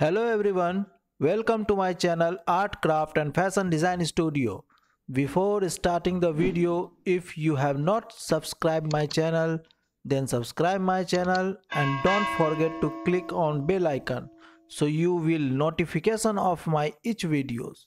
Hello everyone, welcome to my channel Art Craft and Fashion Design Studio. Before starting the video, if you have not subscribed my channel, then subscribe my channel and don't forget to click on bell icon so you will notification of my each videos.